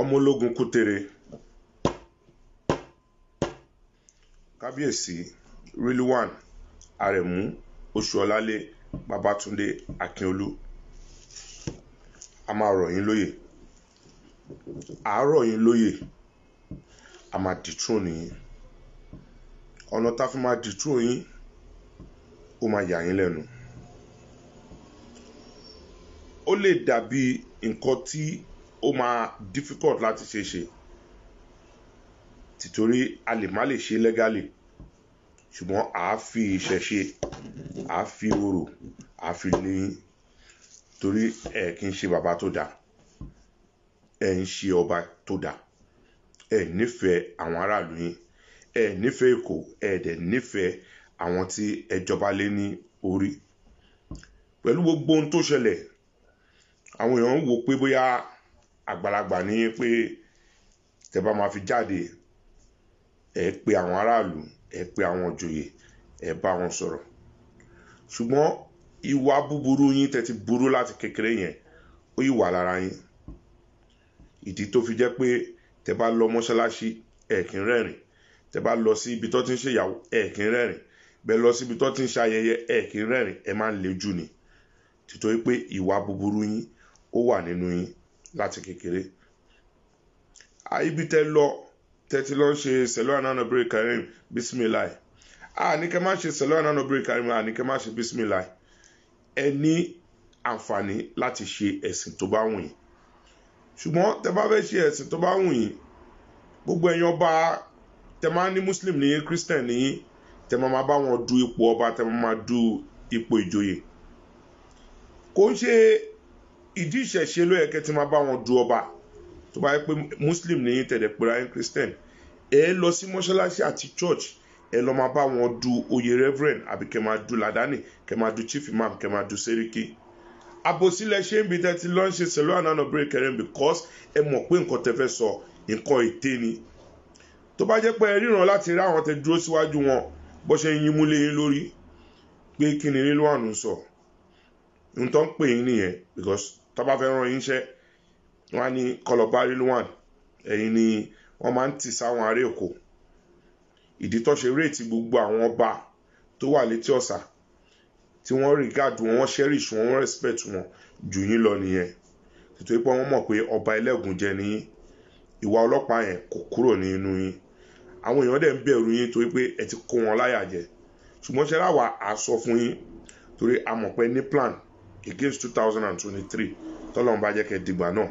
ọmọ ológun kútere kábíyèsí rilwan arẹ̀mú oṣuọlálé babatunde akínolú. A máa rọ̀ yín lóyè àárọ̀ yín lóyè a máa dìtrún yín. Ọ̀nà tá a fi máa dìtrún yín ó máa yà yín lẹ́nu. Ó lè dàbí nǹkan tí ó máa difficult láti ṣe ṣe. Tìtorí a lè má lè ṣe legally ṣùgbọ́n à á fi ìṣẹ̀ṣe à á fi orò à á fi léyìn torí ẹ kì í ṣe bàbá tó dáa. Ẹ ń ṣe ọba tó dáa. Ẹ nífẹ̀ẹ́ àwọn aráàlú yín. Ẹ nífẹ̀ẹ́ èkó. Ẹ dẹ̀ nífẹ̀ẹ́ àwọn tí ẹ jọba lé ní orí. Pẹ̀lú gbogbo ohun tó ṣẹlẹ̀ àwọn èèyàn ń wò pé bóyá àgbàlagbà ní pé tẹ bá máa fi jáde ẹ pe àwọn aráàlú ẹ pe àwọn òjòyè ẹ bá wọn sọ̀rọ̀. Ṣùgbọ́n ìwà búburú yín tẹ́ ti burú láti kékeré yẹn ó yìí wà lára yín. Ìdí tó fi jẹ́ pé tẹ lọ mọ́ṣáláṣí ẹ kì í rẹ́rìn tẹ lọ sí ibi tó ti ń ṣèyàwó ẹ kì í rẹ́rìn bẹ́ẹ̀ lọ sí ibi tó ti ń ṣayẹyẹ ẹ kì í rẹ́rìn ẹ máa ń lejú ni. Títorí pé ìwà búburú yín ó wà nínú yín láti kékeré. Ibi tẹ lọ tẹ ti lọ ṣe sẹlọ ànánà bèrè karim bisimilayi a ní kẹ má ṣe sẹlọ ànánà bèrè karim a ní kẹ má ṣe bisimilayi ẹ ní àǹfààní láti ṣe ẹ̀sìn tó bá wù yín. Ṣùgbọ́n tẹ bá fẹ́ ṣe ẹ̀sìn tó bá wù yín gbogbo ẹ̀yàn ọba tẹ máa ní muslim ní christian ní tẹ máa bá wọn du ipò ọba tẹ máa du ipò ìjòyè. Kò ń ṣe ìdí ìṣẹ̀ṣe ló yẹ kẹ́ ti máa bá wọn du ọba. Tó bá yẹ pé muslim ní tẹ̀lé pé ráyìn christian ẹ lọ sí mọ́ṣáláṣí àti church ẹ lọ máa bá wọn du oyè reverend àbí kẹ́ máa du ladani kẹ́ máa du chief imam kẹ́ máa du seriki àbòsílẹ̀ ṣé ń bi tẹ́ ti lọ́ ń ṣe sẹ̀lọ́ ànánà break kẹrin because ẹ mọ̀ pé nǹkan tẹ́ fẹ́ sọ nǹkan ète ni. Tó bá jẹ́ pé ẹ ríran láti rí àwọn tẹ dúró síwájú wọn bó ṣe ń yín mú lé yín lórí pé kí ni nílò àánú sọ? Ń pè yín nìyẹn because tó bá fẹ́ ràn yín iṣẹ́ wọn á ní kọlọ̀bá rilwan ẹ̀yin ni wọ́n máa ń tì sáwọn ará èkó. Ìdí tó ṣe réètì gbogbo àwọn ọba tó wà létí ọ̀sà tí wọ́n regard wọn wọ́n cherish wọn wọ́n respect wọn jù yín lọ nìyẹn. Nítorí pé wọ́n mọ̀ pé ọba ẹlẹ́gùn jẹ nìyín ìwà ọlọ́pàá yẹn kò kúrò nínú yín. Àwọn èèyàn dẹ̀ ń bẹ̀rù yín torí pé ẹ ti kó wọn láyà jẹ. Ṣùgbọ́n ṣe láwa à fún yín torí a mọ̀ pé ní plan against two thousand and twenty-three tọ́lọ́run bá jẹ́ kẹ́ dìgbà náà.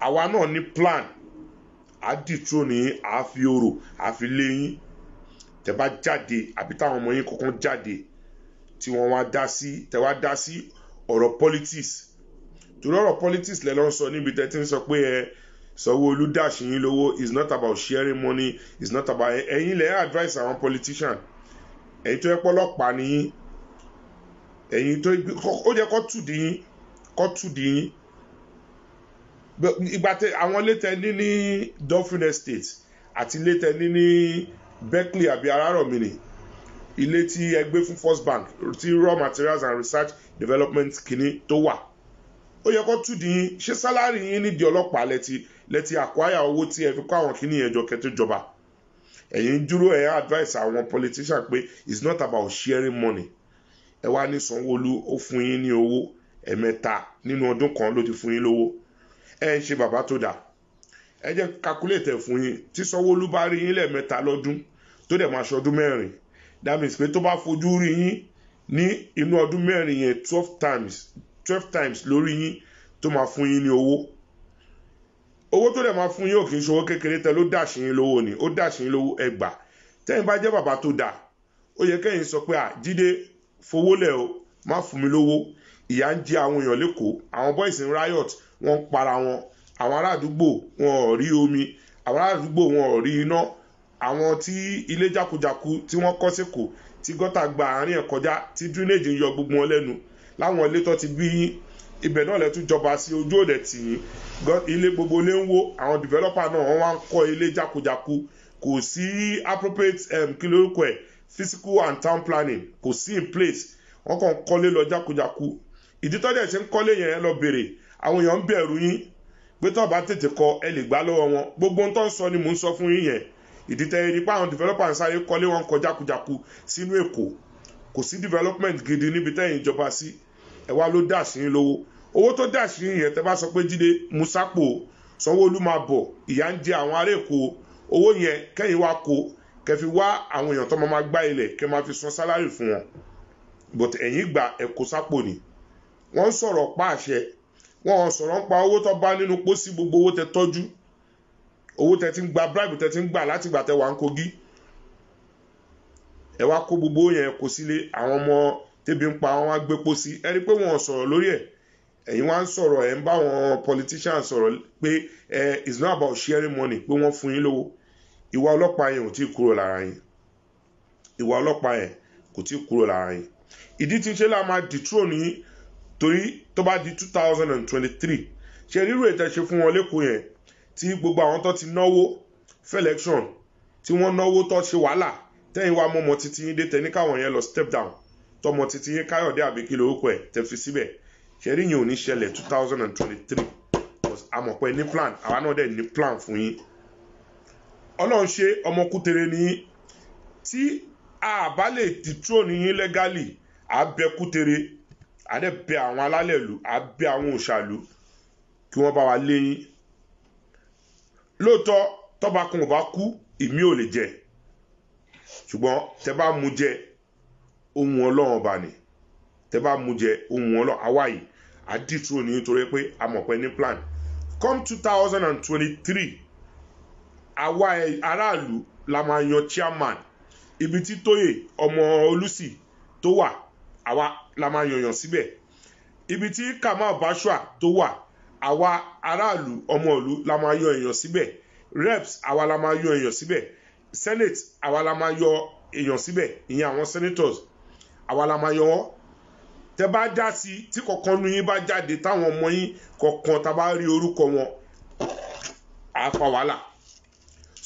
Àwa náà ní plan. Á dìtró ní à á fi orò à á fi lé yín. Tẹ bá jáde àbí táwọn ọmọ yín kọ̀ọ̀kan jáde tí wọ́n wá dá sí tẹ wá dá sí ọ̀rọ̀ politics. Torí ọ̀rọ̀ politics lẹ́ lọ́ sọ níbi tẹ́ ti ń sọ pé ẹ sanwó-olu dash yín lówó. Is not about sharing money. Is not about ẹ̀yin lẹ́ advice àwọn politician. Ẹ̀yin tó yẹ pọ́lọ́pàá ni yín ẹ̀yin tó ó yẹ kó tù dí yín kó tù dí yín. Ìgbà tẹ àwọn létẹ ní ní dolphin estate àti létẹ ní ní berkeley àbí arárọ̀mí ni. Ilé tí ẹ gbé fún first bank tí raw materials and research development kìíní tó wà. Ó yẹ kó tù dí yín. Ṣé sálárì yín nídìí ọlọ́pàá lẹ́tí lẹ́tí àkwáyà owó tí ẹ fi kó àwọn kìíní yẹn jọ kẹ́tó jọba? Ẹ̀yin dúró ẹ̀ advice àwọn politician pé it's not about sharing money ẹ wá ní sanwóolu ó fún yín ní owó. Ẹ̀mẹ́ta nínú ọdún kan ló ti fún yín lówó. Ẹ ń ṣe bàbá tó dáa. Ẹ jẹ́ calculate ẹ̀ fún yín. Tí sanwóolu bá rí yín lẹ́ẹ̀mẹ́ta lọ́dún tó dẹ̀ máa ṣọdún mẹ́rin that pé tó bá fojú rí yín ní inú ọdún mẹ́rin yẹn twelve times twelve times lórí yín tó máa fún yín ní owó. Owó tó dẹ̀ máa fún yín ò kì í ṣòwò kékeré tẹ ló dàṣí yín lówó ni. Ó dàṣí yín lówó ẹgbà tẹ́yìn bá jẹ́ bàbá tó dáa ó yẹ kẹ́yìn sọ pé à jíde fowó lẹ̀ o má fún mi lówó. Ìyá ń jẹ àwọn èèyàn lẹ́kọ̀ọ́ àwọn boys in riot wọ́n ń para wọn. Àwọn ará àdúgbò wọn ò rí omi. Àwọn ará àdúgbò wọn ò rí iná. Àwọn tí ilé jákujàku tí wọ́n kọ́ sẹ́kọ̀ọ́ tí gọ́tà gba àárín ẹ̀ kọjá tí drainage ń yọ gbogbo wọn lẹ́nu. Láwọn ilé tó ti bí yín ibẹ̀ náà lẹ́tún jọba sí ojú òde tì yín. Ilé gbogbo ilé ń wó. Àwọn developer náà wọ́n wá ń kọ́ ilé jákujàku. Kò sí appropriate um, kí lórúkọ ẹ̀ physical and town planning kò sí in place. Wọ́n kàn kọ́lé lọ jákujàku ìdí tọ́jà ṣe ń kọ́lé yẹn lọ bèrè. Àwọn èèyàn ń bẹ̀rù yín pé tó bá tètè kọ ẹ lè gbá lọ́wọ́ wọn. Gbogbo ohun tó ń sọ ni mò ń sọ fún yín yẹn. Ìdí tẹ́ ẹ rí pé àwọn developer ń sáré kọ́lé wọn kọ jákujáku sínú èkó. Kò sí development gidi níbi tẹ́yìn ìjọba sí. Ẹ wá ló dà sí yín lówó. Owó tó dà sí yín yẹn tẹ́ bá sọ pé jíde musapo sanwó-olu máa bọ̀ ìyá ń jẹ àwọn ará èkó. Owó yẹn kẹ́yìn wá kó kẹ́ fi wá àwọn èèyàn tó máa máa gbá ilẹ̀ kẹ́ máa fi san sálárì fún wọn. But ẹ̀yìn gbà ẹ̀kọ́ sápò ni. Wọ́n ń sọ̀rọ̀ pa àṣẹ. Wọ́n sọ̀rọ̀ ń pa owó tó bá nínú pósí gbogbo owó tẹ tọ́jú. Owó tẹ ti ń gba bribe tẹ ti ń gbà láti gbà tẹ wà ń kogi. Ẹ wá kó gbogbo yẹn kó sílé. Àwọn ọmọ tẹbi ń pa wọn wá gbé pósí. Ẹ rí pé wọ́n sọ̀rọ̀ lórí ẹ̀. Ẹ̀yin wá ń sọ̀rọ̀ ẹ̀ ń bá wọn politicians sọ̀rọ̀ pé ẹ it's not about sharing money pé wọ́n fún yín lówó ìwà ọlọ́pàá yẹn ò tí kúrò lára yín. Ìwà ọlọ́pàá yẹn kò tí kúrò lára yín. Ìdí tí láà máa dethrone yín torí tó bá di two thousand and twenty-three ṣe rírò ètò ẹ̀ṣẹ̀ fún wọn lẹ́kọ̀ọ́ yẹn tí gbogbo àwọn tó ti náwó fẹ́lẹ́kṣọ̀n tí wọ́n náwó tó ṣe wàhálà tẹ́yìn wá mọ́mọ́ títí yín dé tẹ́ní káwọn yẹn lọ step down. Tọmọ títí yín káyọ̀dé àbíkí lórúkọ ẹ̀ tẹ́ fi síbẹ̀. Ṣe rí yẹn ò ní ṣẹlẹ̀ two thousand and twenty-three àmọ̀pẹ́ ní plan àwa náà dẹ̀ ní plan fún yín ọlọ́run ṣe ọmọkútere ní tí a bá lè dethrone yín legally àbẹ̀kútere àdẹ bẹ àwọn alálẹ̀ ìlú àbẹ àwọn òṣàlú kí wọ́n bá wa léyìn lóòótọ́ tọ́ba kan ò bá kú ìmí ò lè jẹ. Ṣùgbọ́n tẹ bá mú jẹ ohun ọlọ́run ọba ni. Tẹ bá mú jẹ ohun ọlọ́run àwa yìí àdìtúrò ní nítorí pé a mọ̀ pé ní plan. Come two thousand and twenty-three àwa aráàlú la máa yan chairman. Ibi tí tóyè ọmọ olùsì tó wà àwa la máa yànyàn síbẹ̀. Ibi tí kamal bashua tó wà àwa aráàlú ọmọ ìlú la máa yọ èèyàn síbẹ̀. Reps àwa la máa yọ èèyàn síbẹ̀. Senate àwa la máa yọ èèyàn síbẹ̀. Ìyẹn àwọn senators àwa la máa yọ wọ́n. Tẹ bá já sí tí kọ̀ọ̀kan nu yín bá jáde táwọn ọmọ yín kọ̀ọ̀kan tá a bá rí orúkọ wọn á fa wàhálà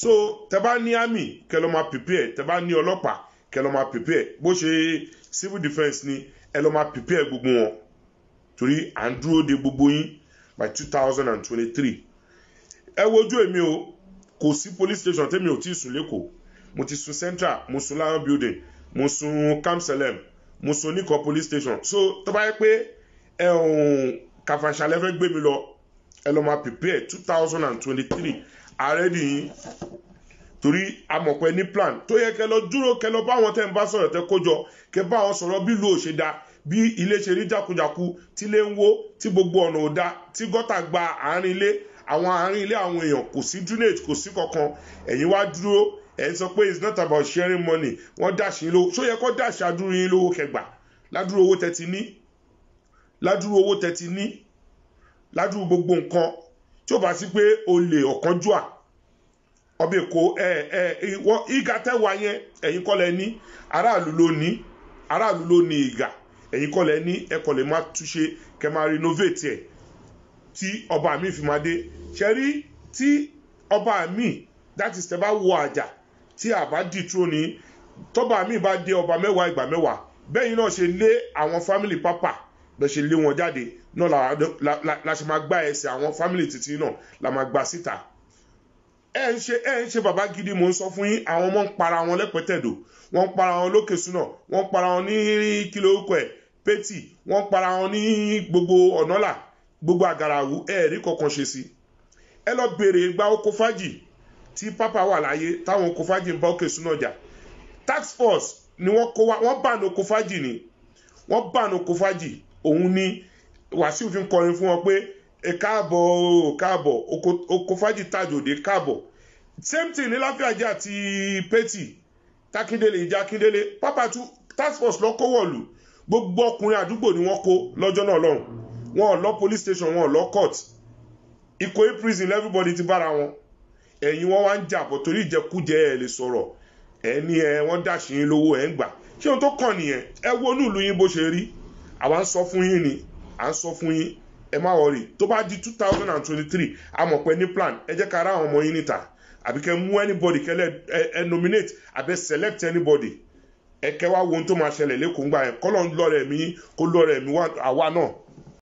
so tẹ bá ní army kẹ lọ máa prepare. Tẹ bá ní ọlọ́pàá kẹ lọ máa prepare. Bó ṣe civil defence ni ẹ lọ máa prepare gbogbo wọn. Torí à ń dúró de gbogbo yín by two thousand and twenty-three. Ẹ wojú èmi o kò sí police station tẹ́mi ò tí ì sùn lẹ́kọ̀ọ́ mo ti sùn central mo sùn lion building mo sùn kamselem mo sùn oníkan police station. So tó bá yẹ pé ẹ òun kàfàṣàlẹ́ fẹ́ gbé mi lọ ẹ lọ máa prepare two thousand and twenty-three. Nìyí torí amọ̀pẹ ní plan tó yẹ kẹ lọ dúró kẹ lọ bá wọn tẹ́ ń bá sọ̀rọ̀ tẹ kójọ kẹ bá wọn sọ̀rọ̀ bí ìlú ò ṣe da bí ilé ṣe rí jákujàku tí ilé ń wó tí gbogbo ọ̀nà ò da tí gọ́tà gba àárín ilé àwọn àárín ilé àwọn èèyàn kò sí drainage kò sí kankan. Ẹ̀yin wá dúró ẹ̀ sọ pé it's not about sharing money. Wọ́n dàṣí lówó. Ṣó yẹ kó dàṣí adúrú yín lówó kẹgbà ládùúrú owó tẹ ti ní? Ládùúrú owó tẹ ti ní? Ládùúrú gbogbo nǹkan. Tí ọbẹ̀ èkó ẹ ẹ wọ́n ìgà tẹ́wà yẹn ẹ̀yin kọ́ lẹ ní. Aráàlú ló ní aráàlú ló ní ìgà. Ẹ̀yin kọ́ lẹ ní ẹ̀kọ́ lè má túnṣe kẹ́ máa renovate ẹ̀. Tí ọba mi fi máa dé. Ṣe rí tí ọba mi that is tẹ́ bá wọ àjà tí àbá dìtúrò ní tọ́ba mi bá dé ọba mẹ́wàá ìgbà mẹ́wàá bẹ́yìn náà ṣe lé àwọn family pápá bẹ́ẹ̀ ṣe lé wọn jáde. Náà la ṣe máa gbá ẹsẹ̀ àwọn family títí náà la máa gbá síta ẹ ń ṣe ẹ ń ṣe bàbá gidi mò ń sọ fún yín àwọn ọmọ ń para wọn lẹ́pẹ̀tẹ̀dò. Wọ́n ń para wọn lókè súnà. Wọ́n ń para wọn ní kílò orúkọ ẹ̀? Pétì. Wọ́n ń para wọn ní gbogbo ọ̀nọ́là gbogbo àgàràwù. Ẹ rí kankan ṣe sí. Ẹ lọ béèrè gba oko fájì tí pápá wà láyé táwọn oko fájì ń bá òkè súnà jà. Tax force ni wọ́n kó wá wọ́n bá ní oko fájì ni. Wọ́n bá ní oko fájì. Òun ni wàsíù fi ń kọrin fún wọn pé ẹ káàbọ̀ o káàbọ̀. Oko fájì tàjòdè káàbọ̀. Same thing ní láfíàjẹ́ àti pétì tákíndélé ìjà kíndélé pápá tún task force lọ kó wọ̀lú. Gbogbo ọkùnrin àdúgbò ni wọ́n kó lọ́jọ́ náà lọ́hùn. Wọn ò lọ police station wọn ò lọ court. Ìkòyí prison everybody ti bára wọn. Ẹ̀yin wọn wá ń jà bọ̀ torí ìjẹkújẹ ẹ̀ lè sọ̀rọ̀. Ẹ̀ ní ẹ wọ́n dàṣí lówó ẹ̀ ń gbà. Ṣé ohun tó kàn nìyẹn? Ẹ wo inú ìlú yín bó ṣe rí. Àwa ń sọ fún yín ni. À ń sọ fún yín ẹ má wọrí tó bá di two thousand and twenty-three a mọ̀ pé ní plan. Ẹ jẹ́ ká ra àwọn ọmọ yín níta. Àbí kẹ́ mú anybody kẹ́lẹ́ ẹ ẹ nominate àbẹ select anybody. Ẹ kẹ́ wá wo ohun tó máa ṣẹlẹ̀ lẹ́kọ̀ọ́ ńgbà yẹn. Kọ́lọ́ ń lọ́rẹ̀ mi kó lọ́rẹ̀ mi àwa náà